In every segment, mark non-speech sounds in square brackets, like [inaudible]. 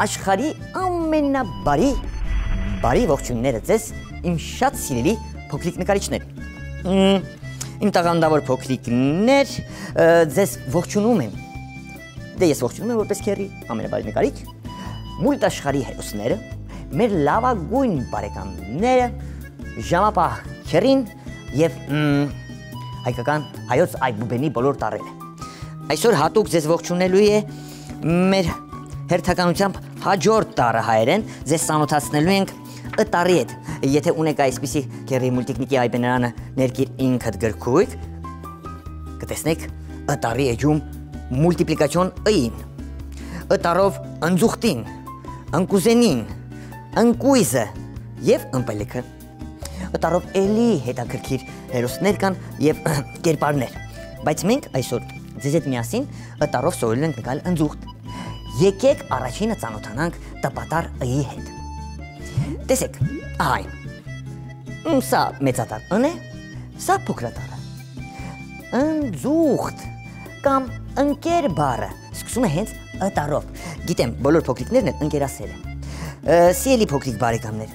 Աշխարի ամենաբարի բարի ողջունները ձեզ իմ շատ սիրելի փոքրիկ նկարիչներ։ Իմ տաղանդավոր փոքրիկներ ձեզ ողջունում եմ։ Դե ես ողջունում եմ որպես քերի ամենաբարի նկարիչ։ Մուլտ աշխարի հերոսները, մեր լավագույն բարեկամները, ժամապահ քերին եւ հայկական հայոց այբուբենի բոլոր տարրերը։ Այսօր հատուկ ձեզ ողջունելու է մեր հերթականությամբ հաջորդ տարը հայերեն ձեզ ծանոթացնելու ենք ըտարի հետ։ Եթե ունեք այսպիսի գերի մուլտիկնիկի այբեներանը ներքիր ինքդ գրքույկ, կտեսնեք ըտարի էջում մուլտիպլիկացիոն ըին, ըտարով ընձուղտին, ընկուզենին, ընկույզը եւ ըմպելիքը։ Ըտարով էլի հետաքրքիր հերոսներ կան եւ [clears throat] կերպարներ։ Բայց մենք այսօր ձեզ հետ միասին ըտարով սովորել ենք նկալ ընձուղտ։ Եկեք առաջինը ծանոթանանք տպատար ըի հետ։ Տեսեք, ահա այն։ Սա մեծատար ըն է, սա փոքրատարը։ Ընձուղտ կամ ընկեր բառը սկսում է հենց ըտարով։ Գիտեմ, բոլոր փոքրիկներն են ընկերասեր են։ Սիրելի փոքրիկ բարեկամներ,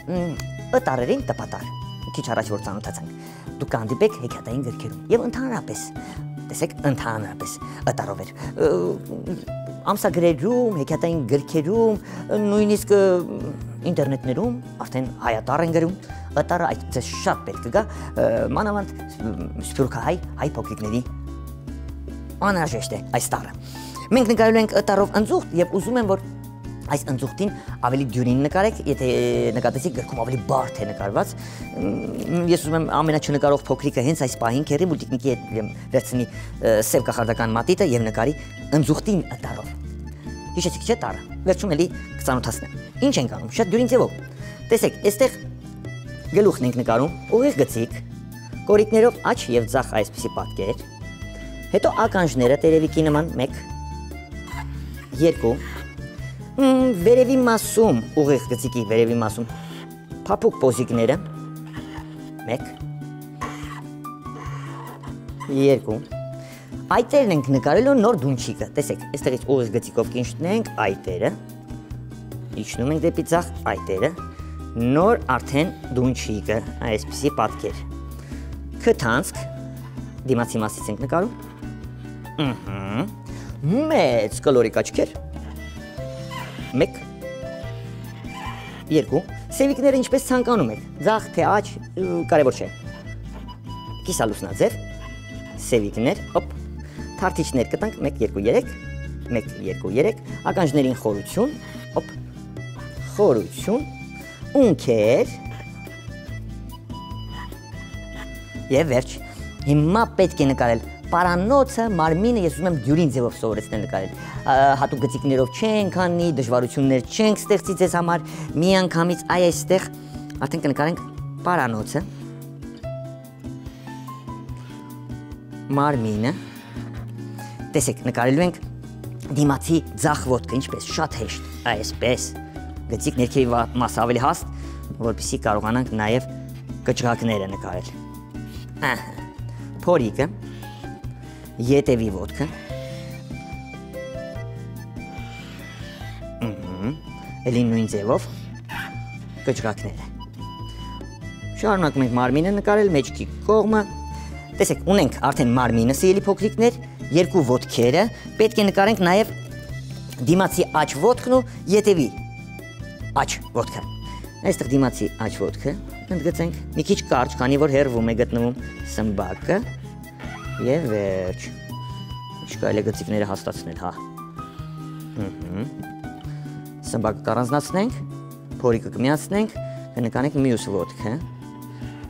ըտարերին տպատար։ Քիչ առաջ որ ծանոթացանք։ Դուք կհանդիպեք հեքիաթային գրքերում եւ ընդհանրապես տեսեք ընդհանրապես ըտարով էր ամսագրերում, հեքիաթային գրքերում, նույնիսկ ինտերնետներում արդեն հայատար են գրում, ըտարը այդ ձեզ շատ պետք կգա, մանավանդ սփյուռքահայ հայ փոքրիկների անհրաժեշտ է այս տարը։ Մենք նկարելու ենք ըտարով ընձուղտ եւ ուզում եմ որ այս ընձուղտին ավելի դյուրին նկարեք, եթե նկատեցիք գրքում ավելի բարդ է նկարված։ Ես ուզում եմ ամենաչնկարող փոքրիկը հենց այս պահին քերի մուլտիկնիկի հետ վերցնի սև կախարդական մատիտը եւ նկարի ընձուղտին ըտարով։ Հիշեցիք չէ տարը։ Վերջում էլի կծանոթացնեմ։ Ինչ ենք անում։ Շատ դյուրին ձևով։ Տեսեք, այստեղ գլուխն ենք նկարում, ուղիղ գծիկ, կորիկներով աչ եւ ձախ այսպիսի պատկեր։ Հետո ականջները տերևիկի նման 1 2 Մ, Վերևի մասում, ուղիղ գծիկի վերևի մասում փափուկ պոզիկները 1 2 Այտերն ենք նկարելու նոր դունչիկը։ Տեսեք, այստեղից ուղիղ գծիկով կինշտնենք այտերը։ Իջնում ենք դեպի ցախ այտերը։ Նոր արդեն դունչիկը, այսպիսի պատկեր։ Քթանցք դիմացի մասից ենք նկարում։ Ահա։ Մեծ կլորիկ աչքեր։ 1 2 Սևիկները ինչպես ցանկանում եք։ Ձախ թե աջ կարևոր չէ։ Կիսալուսնաձև սևիկներ, հոպ։ Թարթիչներ կտանք 1 2 3 1 2 3 ականջներին խորություն, հոպ։ Խորություն, ունքեր։ Եվ վերջ։ Հիմա պետք է նկարել Պարանոցը, մարմինը ես ուզում եմ դյուրին ձևով սովորեցնել նկարել։ Հատուկ գծիկներով չենք անի, դժվարություններ չենք ստեղծի ձեզ համար։ Մի անգամից այ այստեղ արդեն կնկարենք պարանոցը։ Մարմինը։ Տեսեք, նկարելու ենք դիմացի ձախ ոտքը, ինչպես շատ հեշտ, այսպես։ Գծիկ ներքևի մասը ավելի հաստ, որպեսզի կարողանանք նաև կճղակները նկարել։ Ահա։ Փորիկը ետևի ոտքը։ Ահա։ Էլի նույն ձևով կճղակները։ Շարունակում ենք մարմինը նկարել մեջքի կողմը։ Տեսեք, ունենք արդեն մարմինը սիրելի փոքրիկներ, երկու ոտքերը, պետք է նկարենք նաև դիմացի աջ ոտքն ու ետևի աջ ոտքը։ Այստեղ դիմացի աջ ոտքը ընդգծենք մի քիչ կարճ, քանի որ հերվում է գտնվում սմբակը եւ վերջ։ Ինչ կարելի է գծիկները հաստատցնել, հա։ Սմբակը կառանձնացնենք, փորիկը կմիացնենք, կնկանենք մյուս ոտքը։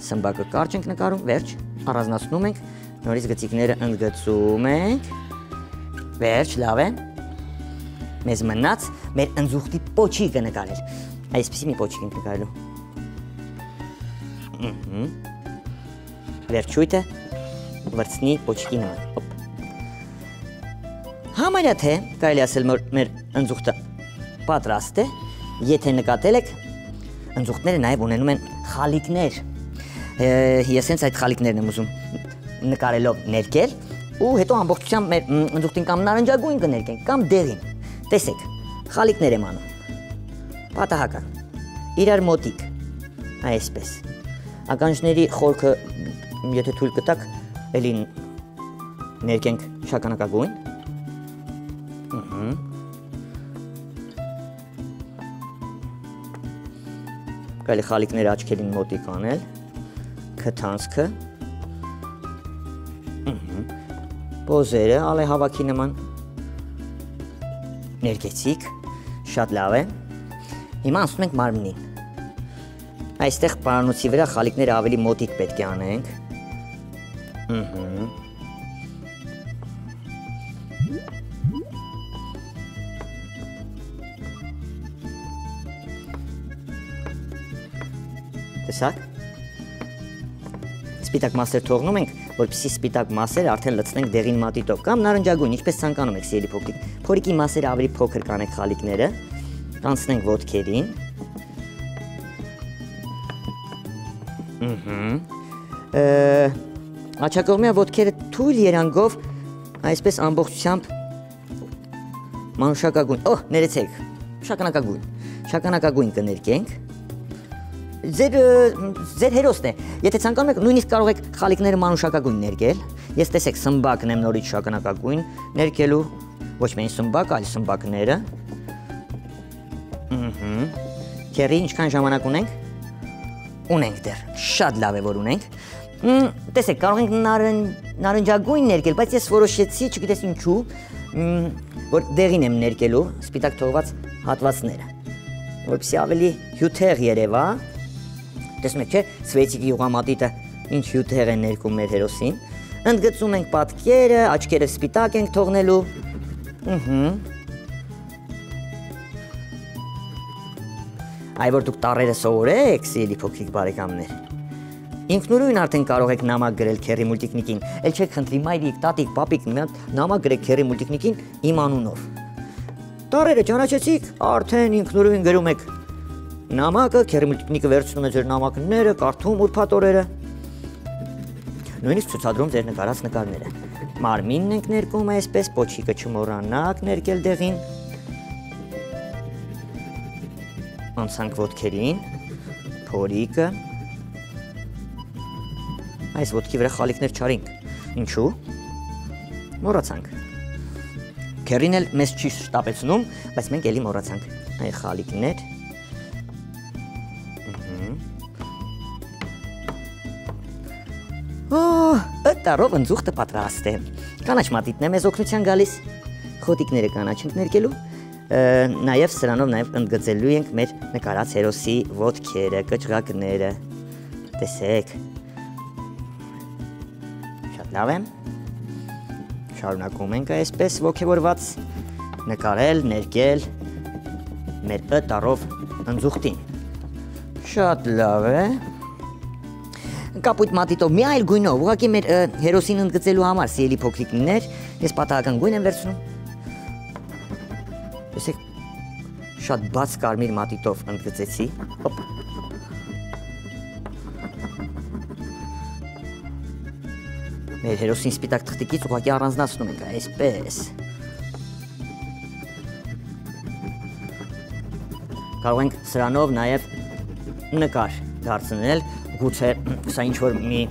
Սմբակը կարճ ենք նկարում, վերջ, առանձնացնում ենք, նորից գծիկները ընդգծում ենք։ Վերջ, լավ է։ Մեզ մնաց մեր ընձուղտի պոչիկը նկարել։ Այսպեսի մի պոչիկ ենք նկարելու։ վերջույթը վրցնի ոչքի նման։ Համարյա թե կարելի ասել մեր ընձուղտը պատրաստ է, եթե նկատել եք ընձուղտները նաև ունենում են խալիկներ։ Ես հենց այդ խալիկներն եմ ուզում նկարելով ներկել ու հետո ամբողջությամբ մեր ընձուղտին կամ նարնջագույն կներկենք կամ դեղին։ Տեսեք, խալիկներ եմ անում։ Պատահական։ Իրար մոտիկ։ Այսպես։ Ականջների խորքը եթե թույլ կտակ, էլի ներկենք շագանակագույն։ Կարելի խալիկները աչքերին մոտիկ անել, քթանցքը, պոզերը ալե հավաքի նման ներկեցիք, շատ լավ է։ Հիմա անցնում ենք մարմնին։ Այստեղ պարանոցի վրա խալիկները ավելի մոտիկ պետք է անենք։ Տեսակ։ Սպիտակ մասեր թողնում ենք, որպեսզի սպիտակ մասերը արդեն լցնենք դեղին մատիտով կամ նարնջագույն, ինչպես ցանկանում եք, սիրելի փոքրիկ։ Փորիկի մասերը ավելի փոքր կանեք խալիկները, կանցնենք ոտքերին։ Ահա։ Աչակողմյա ոտքերը թույլ երանգով այսպես ամբողջությամբ մանուշակագույն։ Օհ, ներեցեք։ Շագանակագույն։ Շագանակագույն կներկենք ձեր ձեր հերոսն է։ Եթե ցանկանում եք, նույնիսկ կարող եք խալիկները մանուշակագույն ներկել։ Ես տեսեք սմբակն եմ նորից շագանակագույն ներկելու, ոչ միայն սմբակ, այլ սմբակները։ Ահա։ Քերի ինչքան ժամանակ ունենք։ Ունենք դեռ։ Շատ լավ է որ ունենք։ Տեսեք, կարող ենք նարն նարնջագույն ներկել, բայց ես որոշեցի, չգիտես ինչու, որ դեղին եմ ներկելու սպիտակ թողված հատվածները, որպեսզի ավելի հյութեղ երևա, Տեսնում եք, չէ, սվեցիկի յուղամատիտը ինչ հյութեր են ներկում մեր հերոսին։ Ընդգծում ենք պատկերը, աչքերը սպիտակ ենք թողնելու։ Ահա։ Այ որ դուք տարերը սովորեք, սիրելի փոքրիկ բարեկամներ։ Ինքնուրույն արդեն կարող եք նամակ գրել Քերի Մուլտիկնիկին։ Էլ չեք խնդրի մայրիկ, տատիկ, պապիկ, նամակ գրեք Քերի Մուլտիկնիկին իմ անունով։ Տարերը ճանաչեցիք, արդեն ինքնուրույն գրում եք Նամակը քերմիկնիկը վերցնում է ձեր նամակները, կարդում ուրբաթ օրերը։ Նույնիսկ ցուցադրում ձեր նկարած նկարները։ Մարմինն ենք ներկում այսպես, պոչիկը չմոռանաք ներկել դեղին։ Անցանք ոտքերին, փորիկը։ Այս ոտքի վրա խալիկներ չարինք։ Ինչու՞։ Մոռացանք։ Քերին էլ մեզ չի շտապեցնում, բայց մենք էլի մոռացանք։ Այ խալիկներ Օ, ըտարով ընձուղտը պատրաստ է։ Կանաչ մատիտն է մեզ օգնության գալիս։ Խոտիկները կանաչ ենք ներկելու։ Նաև սրանով նաև ընդգծելու ենք մեր նկարած հերոսի ոտքերը, կճղակները։ Տեսեք։ Շատ լավ է։ Շարունակում ենք այսպես ողջորված նկարել, ներկել մեր ըտարով ընձուղտին։ Շատ լավ է կապույտ մատիտով մի այլ գույնով, ուղղակի մեր հերոսին ընդգծելու համար սիրելի փոքրիկներ, ես պատահական գույն եմ վերցնում։ Տեսեք, շատ բաց կարմիր մատիտով ընդգծեցի։ Հոպ։ Մեր հերոսին սպիտակ թղթիկից ուղղակի առանձնացնում ենք այսպես։ Կարող ենք սրանով նաև նկար դարձնել գուցե սա ինչ որ մի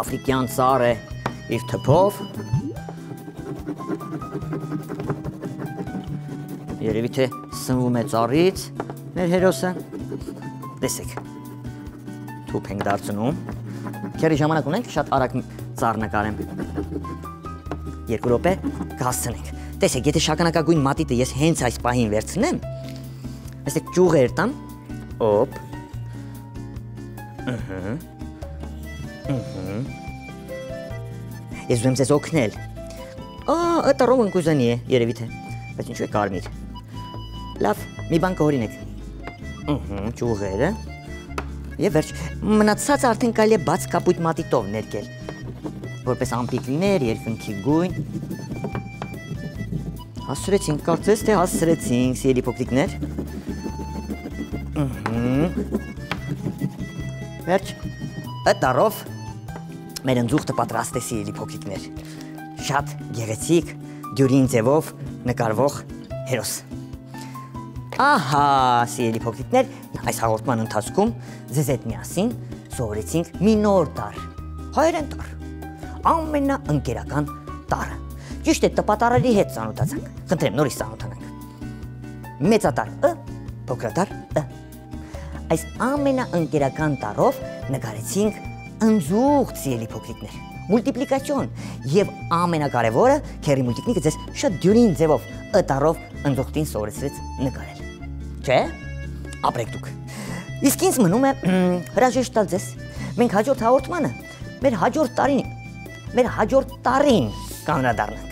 աֆրիկյան ծառ է իր թփով Երևի թե սնվում է ծառից մեր հերոսը տեսեք թուփ ենք դարձնում Քերի ժամանակ ունենք շատ արագ ծառ նկարեմ Երկու րոպե կհասցնենք Տեսեք, եթե շագանակագույն մատիտը ես հենց այս պահին վերցնեմ, այսեք ճյուղեր տամ, օպ, Ահա։ Ահա։ Ես ուզում եմ ձեզ օգնել։ Ա, դա ռոմն կուզանի է, երևի թե։ Բայց ինչու է կարմիր։ Լավ, մի բան կհորինեք։ Ահա, ճյուղերը։ Եվ վերջ, մնացածը արդեն կարելի է բաց կապույտ մատիտով ներկել։ Որպես ամպիկներ, երկնքի գույն։ Հասցրեցինք, կարծես թե հասցրեցինք, սիրելի փոքրիկներ։ Վերջ, ըտարով մեր ընձուղտը պատրաստ է սիրելի փոքրիկներ։ Շատ գեղեցիկ, դյուրին ձևով նկարվող հերոս։ Ահա, սիրելի փոքրիկներ, այս հաղորդման ընթացքում ձեզ հետ միասին սովորեցինք մի նոր տար։ Հայերեն տար։ Ամենաընկերական տարը։ Ճիշտ է, տպատարերի հետ ծանոթացանք։ Խնդրեմ, նորից ծանոթանանք։ Մեծատար ը, փոքրատար ը։ Այս ամենաընկերական տարով նկարեցինք ընձուղտ սիրելի փոքրիկներ մուլտիպլիկացիոն եւ ամենակարևորը քերի մուլտիկնիկը ձեզ շատ դյուրին ձևով ըտարով ընձուղտին սովորեցրեց նկարել չէ ապրեք դուք իսկ ինձ մնում է հրաժեշտ տալ ձեզ մենք հաջորդ հաղորդմանը մեր հաջորդ տարին մեր հաջորդ տարին կանրադառնանք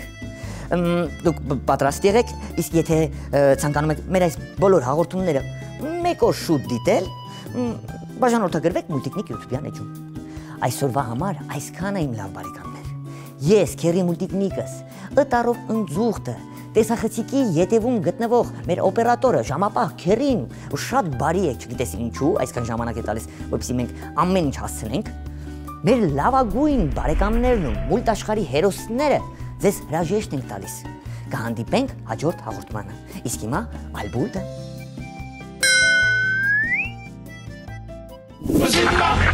դուք պատրաստ եղեք իսկ եթե ցանկանում եք մեր այս բոլոր հաղորդումները մեկ օր շուտ դիտել բաժանորդագրվեք մուլտիկնիկ YouTube-յան էջում այսօրվա համար այսքանը իմ լավ բարեկամներ ես քերի մուլտիկնիկս ըտարով ընձուղտը տեսախցիկի յետևում գտնվող մեր օպերատորը ժամապահ քերին շատ բարի է, չգիտես ինչու, այսքան ժամանակ է տալիս, որպեսզի մենք ամեն ինչ հասցնենք։ Մեր լավագույն բարեկամներն ու մուլտ աշխարհի հերոսները ձեզ հրաժեշտ ենք տալիս։ Կհանդիպենք հաջորդ հաղորդմանը։ Իսկ հիմա ալբուլտը Bamba,